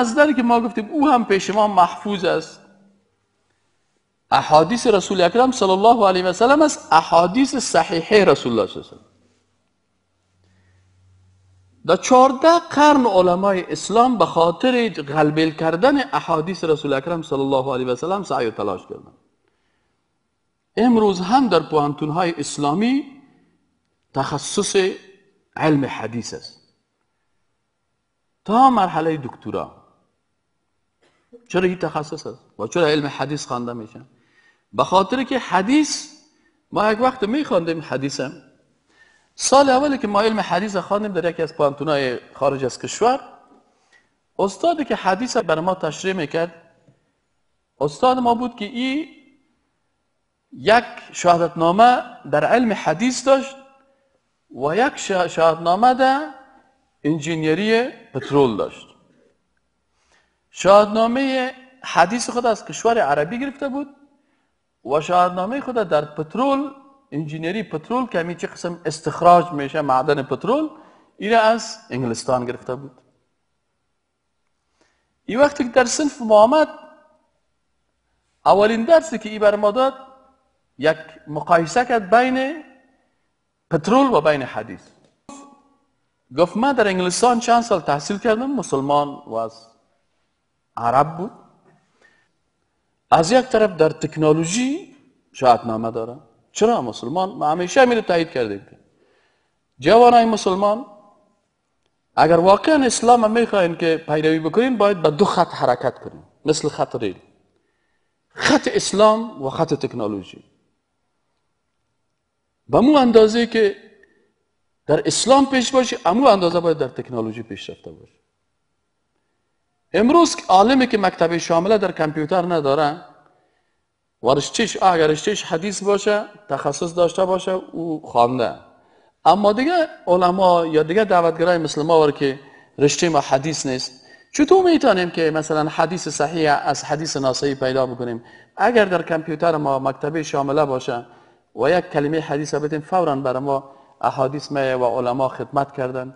مصدری که ما گفتیم او هم پیش ما محفوظ است. احادیث رسول اکرم صلی الله علیه و سلم است. احادیث صحیحه رسول الله صلی الله علیه و چهارده قرن علمای اسلام به خاطر غلبیل کردن احادیث رسول اکرم صلی الله علیه و سلم سعی و تلاش کردن. امروز هم در پوانتون های اسلامی تخصص علم حدیث است. تا مرحله دکترا چرا این تخصص است و چرا علم حدیث خوانده میشه؟ به خاطر که حدیث ما یک وقت میخواندیم حدیثم. سال اولی که ما علم حدیث خواندیم در یکی از پانتونای خارج از کشور استادی که حدیث برای ما تشریح می‌کرد استاد ما بود که این یک شهادتنامه در علم حدیث داشت و یک شهادتنامه در انجینیری پترول داشت. شهادتنامه حدیث خود از کشور عربی گرفته بود و شهادتنامه خود در پترول انجینیری پترول که چه قسم استخراج میشه معدن پترول این از انگلستان گرفته بود. این وقتی که در صنف محمد اولین درسی که ای بر ما داد یک مقایسه کرد بین پترول و بین حدیث. گفت من در انگلستان چند سال تحصیل کردم مسلمان و از عرب بود. از یک طرف در تکنولوژی شاعتنامه داره. چرا مسلمان؟ ما همیشه میره تایید کرده جوانای مسلمان اگر واقعا اسلام می‌خواین که پیروی بکنین باید به دو خط حرکت کنین. مثل خط ریل. خط اسلام و خط تکنولوژی. به مو اندازه که در اسلام پیش باشی امو اندازه باید در تکنولوژی پیش رفته باشی امروز عالمی که مکتب شامله در کامپیوتر نداره و رشتهش اگر رشتهش حدیث باشه تخصص داشته باشه او خوانده. اما دیگه علما یا دیگه دعوتگرای مثل ما که رشته ما حدیث نیست. چطور می‌تونیم که مثلا حدیث صحیح از حدیث ناصحی پیدا بکنیم؟ اگر در کامپیوتر ما مکتبه شامله باشه و یک کلمه حدیث بدیم فورا برای ما احادیث می و علما خدمت کردن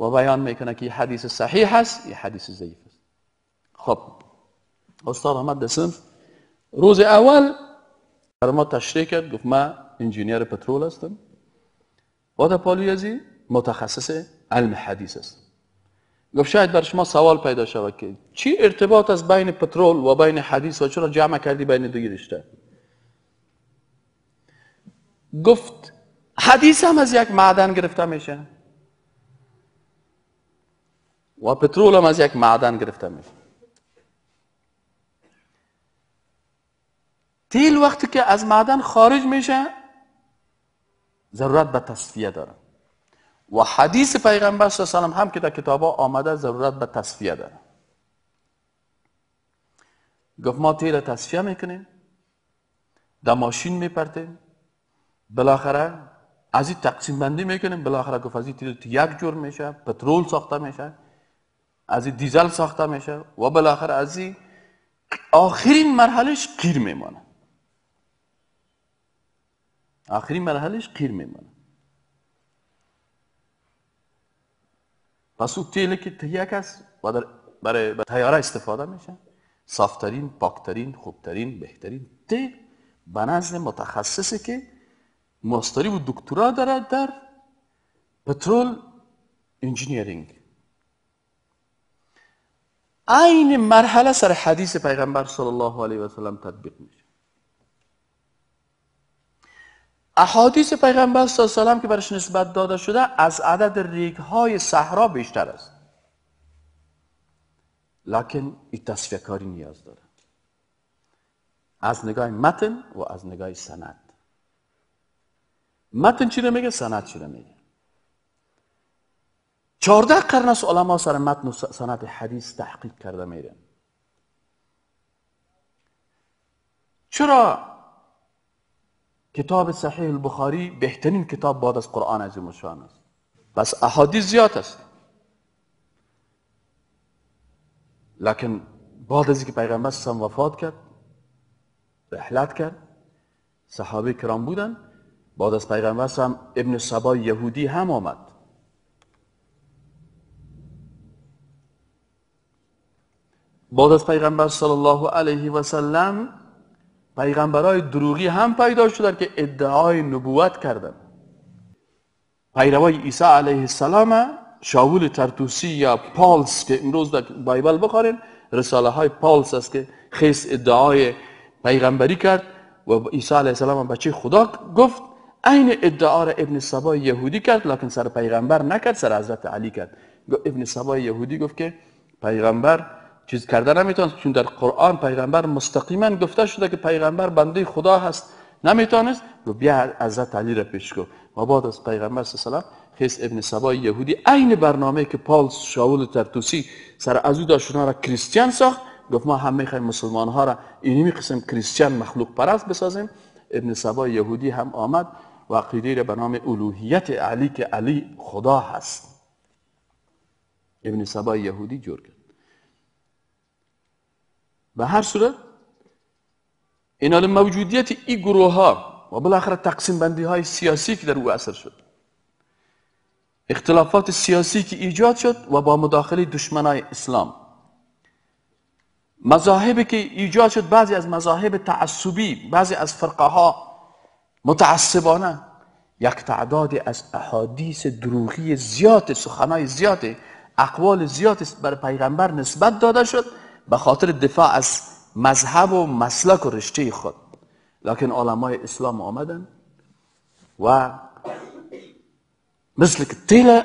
و بیان می‌کنه که حدیث صحیح هست یا حدیث ضعیف. خب استاد احمد دسم روز اول برای ما تشریح کرد گفت من انجینیر پترول هستم. در پالیازی متخصص علم حدیث است گفت شاید بر شما سوال پیدا شود که چی ارتباط از بین پترول و بین حدیث و چرا جمع کردی بین دو رشته؟ گفت حدیث هم از یک معدن گرفته میشه و پترول هم از یک معدن گرفته میشه. تیل وقتی که از معدن خارج میشه ضرورت به تصفیه داره. و حدیث پیغمبر صلی الله علیه و هم که در کتاب آمده ضرورت به تصفیه داره. گفت ما تیل تصفیه می‌کنیم در ماشین میپرتیم بالاخره از این تقسیم بندی می‌کنیم بالاخره گفت از تیل یک جور میشه پترول ساخته میشه از دیزل ساخته میشه و بالاخره از این آخرین مرحلهش قیر میمانه آخرین مرحلهش قیر میمانه پس او تیلی که تهیه است و در برای تیاره استفاده میشه. صافترین پاکترین خوبترین بهترین تیل به نزد متخصصی که ماستری و دکترا داره در پترول انجینیرینگ. این مرحله سر حدیث پیغمبر صلی الله علیه و سلم تطبیق میشه. احادیث پیغمبر صلی الله علیه و که برش نسبت داده شده از عدد ریگ های صحرا بیشتر است. لکن این تصفیه کاری نیاز داره. از نگاه متن و از نگاه سند. متن چی میگه؟ سند چی میگه؟ چهارده قرن از علما سر متن و سند حدیث تحقیق کرده میرن. چرا کتاب صحیح البخاری بهترین کتاب بعد از قرآن عظیم شان است. بس احادیث زیاد است. لکن بعد از اینکه پیغمبر سم وفات کرد رحلت کرد صحابه کرام بودن بعد از پیغمبر هم ابن سبا یهودی هم آمد. بعد از پیغمبر صلی الله علیه و سلم پیغمبرای دروغی هم پیدا شدن که ادعای نبوت کردن. پیروای عیسی علیه السلام شاول ترتوسی یا پالس که امروز در بایبل بخورین رساله های پالس است که خیس ادعای پیغمبری کرد و عیسی علیه السلام بچه خدا گفت؟ عین ادعا را ابن سبا یهودی کرد لکن سر پیغمبر نکرد سر حضرت علی کرد. ابن سبا یهودی گفت که پیغمبر چیز کرده نمی‌تونه چون در قرآن پیغمبر مستقیما گفته شده که پیغمبر بنده خدا هست. نمی‌تونست. و بیا حضرت علی را پیش گفت و بعد از پیغمبر صلی الله خیس ابن سبا یهودی عین برنامه که پال شاول ترتوسی سر از او داشت را کریستیان ساخت. گفت ما هم می‌خوایم مسلمان ها را اینمی قسم کریستیان مخلوق پرست بسازیم. ابن سبا یهودی هم آمد و عقیده را به نام الوهیت علی که علی خدا هست. ابن سبا یهودی جور کرد. به هر صورت این موجودیت این گروه ها و بالاخره تقسیم بندی های سیاسی که در او اثر شد. اختلافات سیاسی که ایجاد شد و با مداخله دشمنای اسلام. مذاهبی که ایجاد شد بعضی از مذاهب تعصبی بعضی از فرقه ها متعصبانه. یک تعداد از احادیث دروغی زیاد سخنای زیاد اقوال زیاد بر پیغمبر نسبت داده شد. به خاطر دفاع از مذهب و مسلک و رشته خود. لکن علمای اسلام آمدن و مثل که تیل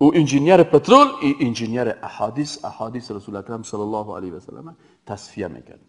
و انجینیر پترول ای انجینیر احادیث احادیث رسول اکرم صلی الله علیه و سلم تصفیه می‌کرد.